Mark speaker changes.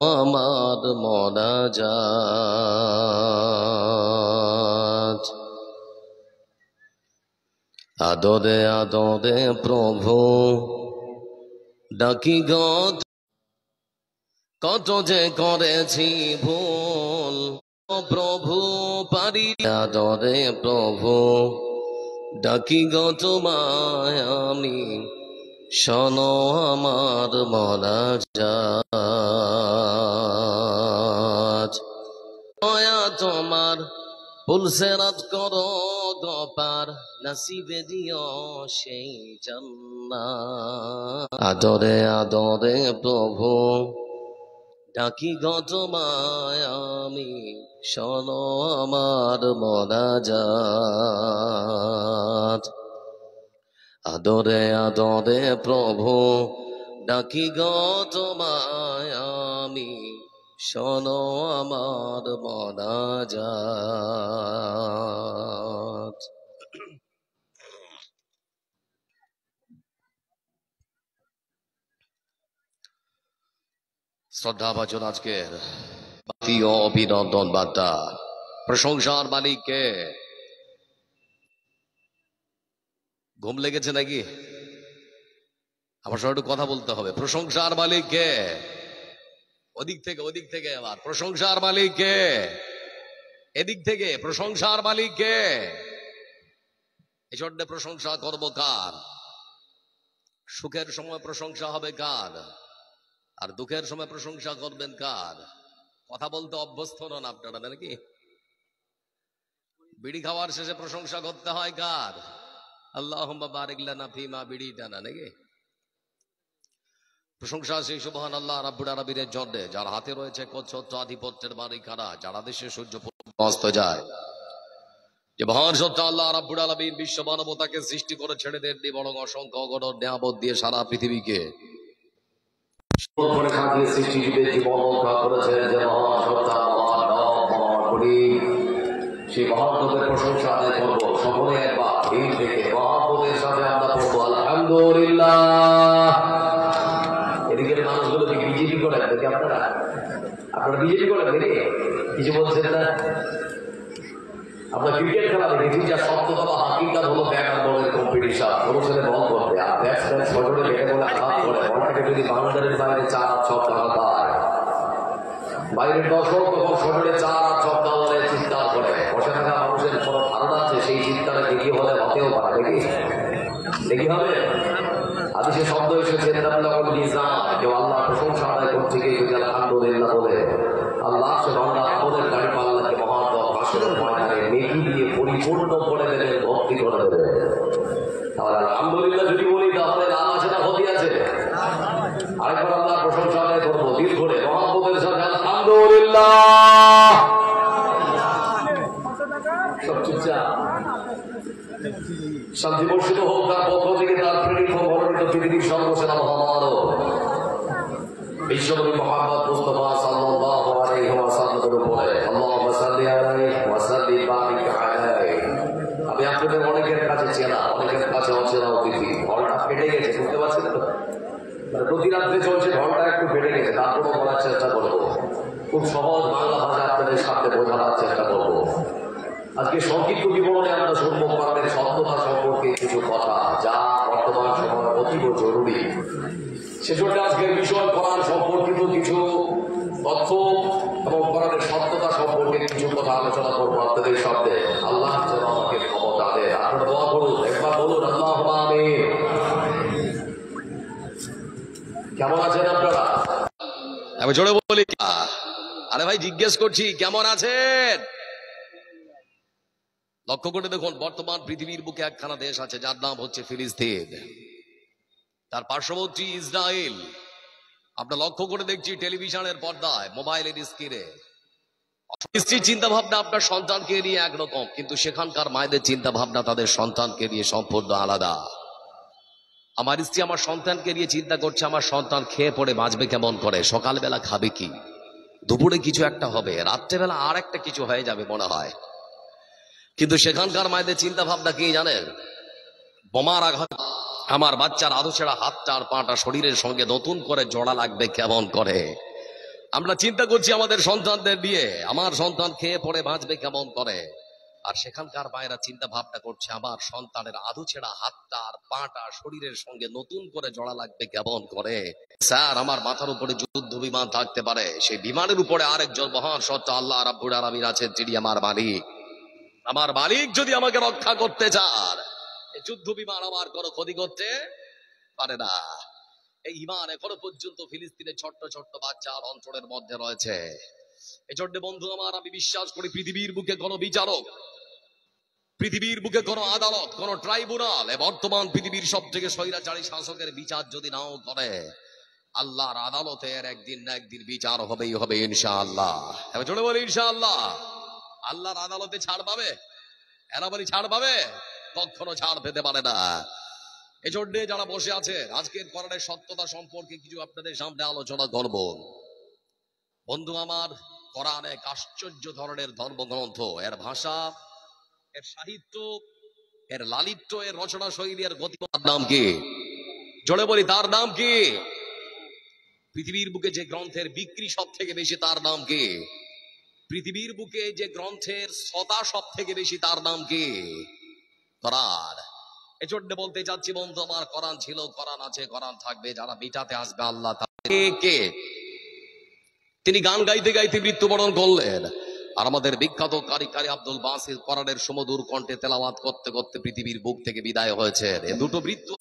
Speaker 1: আমার মনাজাত আদরে আদরে প্রভু, ডাকি গত কত যে করেছি ভুল প্রভু পারি। আদরে প্রভু, ডাকি গত মায় আমি, শোনো আমার মনাজাত পুলসেরাত করো, গপার নসিবে দিও সেই জান্নাত। আদরে আদরে প্রভু, ডাকি গত আমি শোনো আমার মনাজাত। আদরে আদরে প্রভু, ডাকি গত আমি শোনো আমার মনাজাত। শ্রদ্ধা ভাজন আজকের অভিনন্দন বার্তা। প্রশংসার মালিককে। ঘুম লেগেছে নাকি? আমার সঙ্গে একটু কথা বলতে হবে। প্রশংসার মালিককে। ওদিক থেকে ওদিক থেকে আবার প্রশংসার মালিক কে এদিক থেকে, প্রশংসার মালিককে। এই জন্য প্রশংসা করব কার? সুখের সময় প্রশংসা হবে কার? আর দুঃখের সময় প্রশংসা করবেন কার? কথা বলতে অভ্যস্ত নন আপনারা নাকি? বিড়ি খাওয়ার শেষে প্রশংসা করতে হয় কার? আল্লাহ বারিক লানা ফিমা বিড়ি টানা নাকি? প্রশংসা সেই সুবহান আল্লাহ রাব্বুল আলামিনের জন্য, যার হাতে রয়েছে কচ্ছত্র আধিপত্যের মালিকানা, যারা দেশে সূর্য অস্ত যায়। যে মহান সত্য আল্লাহ রাব্বুল আলামিন বিশ্ব মানবতাকে সৃষ্টি করে ছেড়ে দেননি, বরং অসংখ্য অগণন নিয়ামত দিয়ে সারা পৃথিবীকে
Speaker 2: সেই প্রশংসা আদায় করব সকলে একবার, এই থেকে মহাপদের সাথে আমরা পড়ব। আলহামদুলিল্লাহ। এদিকের মানুষগুলো কি বিজেপি করেন দেখি আপনারা। আপনারা বিজেপি করেন দেখি? কিছু বলছেন না? আমরা ক্রিকেট খেলা হাকিকাত হলো ব্যাট আর বলের কম্পিটিশন কোনো ছেলে বল করবে আর ছজনে বেটে বলে আঘাত করে বলটাকে যদি বাইরে চার আর দর্শক তখন চার আর ছক্কা বলে চিৎকার করে। বসে থাকা মানুষের কোনো ধারণা আছে, সেই চিৎকারে দেখি হলে হতেও পারে, দেখি? দেখি হবে? আদিসে শব্দ এসেছে কেউ আল্লাহ প্রশংসা আদায় করছে কেউ যদি আলহামদুলিল্লাহ বলে, আল্লাহ সে বান্দা আমাদের গাড়ি পাল্লাকে নেকি দিয়ে পরিপূর্ণ করে দেবে, ভক্তি করে দেবে। তাহলে আলহামদুলিল্লাহ যদি বলি, তাহলে আছে আরেকবার আল্লাহ প্রশংসা আদায় করব সাথে আলহামদুলিল্লাহ। শান্তি বর্ষিত হোক তার পক্ষ থেকে তার প্রেরিত মনোনীত পৃথিবীর সর্বসেনা মহামানব। বিশ্বনবী মোহাম্মদ মুস্তাফা আপনাদের অনেকের কাছে চেনা কাছে গেছে, বুঝতে পারছেন তো? মানে প্রতি রাত্রে চলছে, ঘরটা একটু গেছে চেষ্টা করব। খুব সহজ বাংলা ভাষা আপনাদের সাথে বোঝানোর চেষ্টা করব। আজকে সংক্ষিপ্ত বিবরণে আমরা শুনব কোরআনের সত্যতা সম্পর্কে কিছু কথা, যা বর্তমান সময় অতীব জরুরি। সেজন্য আজকের বিষয় কোরআন সম্পর্কিত কিছু তথ্য এবং কোরআনের সত্যতা সম্পর্কে কিছু কথা আলোচনা করব আপনাদের সামনে। আল্লাহ যেন আমাকে ক্ষমতা দেয় আপনারা দোয়া করুন, একবার বলুন আল্লাহ আমিন। কেমন আছেন আপনারা?
Speaker 1: আমি জোরে বলি আরে ভাই, জিজ্ঞেস করছি, কেমন আছেন? লক্ষ্য করে দেখুন, বর্তমান পৃথিবীর বুকে একখানা দেশ আছে, যার নাম হচ্ছে ফিলিস্তিন। তার পার্শ্ববর্তী ইসরায়েল। আমরা লক্ষ্য করে দেখছি টেলিভিশনের পর্দায়, মোবাইলের স্ক্রিনে। স্ত্রীর চিন্তা ভাবনা আপনার সন্তানকে নিয়ে একরকম, কিন্তু সেখানকার মায়েদের চিন্তা ভাবনা তাদের সন্তানকে নিয়ে সম্পূর্ণ আলাদা। আমার স্ত্রী আমার সন্তানকে নিয়ে চিন্তা করছে, আমার সন্তান খেয়ে পড়ে বাঁচবে কেমন করে, সকালবেলা খাবে কি? দুপুরে কিছু একটা হবে, রাত্রেবেলা আর একটা কিছু হয়ে যাবে মনে হয়। কিন্তু সেখানকার মায়েদের চিন্তা ভাবনা কি জানেন? বোমার আঘাত। আমার বাচ্চার আধো ছেড়া হাতটা আর পাটা শরীরের সঙ্গে নতুন করে জোড়া লাগবে কেমন করে? আমরা চিন্তা করছি আমাদের সন্তানদের দিয়ে আমার সন্তান খেয়ে পড়ে বাঁচবে কেমন করে? আর সেখানকার মায়েরা চিন্তা ভাবনা করছে, আমার সন্তানের আধু ছেড়া হাতটা আর পাটা শরীরের সঙ্গে নতুন করে জড়া লাগবে কেমন করে? স্যার, আমার মাথার উপরে যুদ্ধ বিমান থাকতে পারে। সেই বিমানের উপরে আরেকজন মহান সত্য আল্লাহ রাব্বুল আলামিন আছেন, যিনি আমার মালিক। আমার মালিক যদি আমাকে রক্ষা করতে চান যুদ্ধ বিমান আমার কোনো ক্ষতি করতে পারে না। এই ইমান এখনও পর্যন্ত ফিলিস্তিনের ছোট্ট ছোট্ট বাচ্চার অঞ্চলের মধ্যে রয়েছে। এই জন্য বন্ধু আমার, আমি বিশ্বাস করি পৃথিবীর বুকে কোন বিচারক, পৃথিবীর বুকে কোন আদালত, কোন ট্রাইব্যুনাল বর্তমান পৃথিবীর সব থেকে স্বৈরাচারী শাসকের বিচার যদি নাও করে, আল্লাহর আদালতের একদিন না একদিন বিচার হবেই হবে ইনশাআল্লাহ। চলে বলি ইনশাআল্লাহ। আল্লাহর আদালতে ছাড় পাবে? এরা বলি, ছাড় পাবে? কখনো ছাড় পেতে পারে না। এজন্য যারা বসে আছে, আজকের কোরআনের সত্যতা সম্পর্কে কিছু আপনাদের সামনে আলোচনা করব। বন্ধু আমার, কোরআন এক আশ্চর্য ধরনের ধর্মগ্রন্থ। এর ভাষা, এর সাহিত্য, এর লালিত্য, এর রচনা শৈলী, এর গতি, তার নাম কি? জোরে বলি, তার নাম কি? পৃথিবীর বুকে যে গ্রন্থের বিক্রি সব থেকে বেশি, তার নাম কি? পৃথিবীর বুকে যে গ্রন্থের সতা সব থেকে বেশি, তার নাম কি? কোরআন। এজন্য বলতে চাচ্ছি বন্ধু, আমার কোরআন ছিল, কোরআন আছে, কোরআন থাকবে, যারা মিটাতে আসবে আল্লাহ। কে তিনি গান গাইতে গাইতে মৃত্যুবরণ করলেন। আর আমাদের বিখ্যাত কারিকারি আব্দুল বাসির কোরআনের সমুদূর কণ্ঠে তেলাওয়াত করতে করতে পৃথিবীর বুক থেকে বিদায় হয়েছে। দুটো মৃত্যু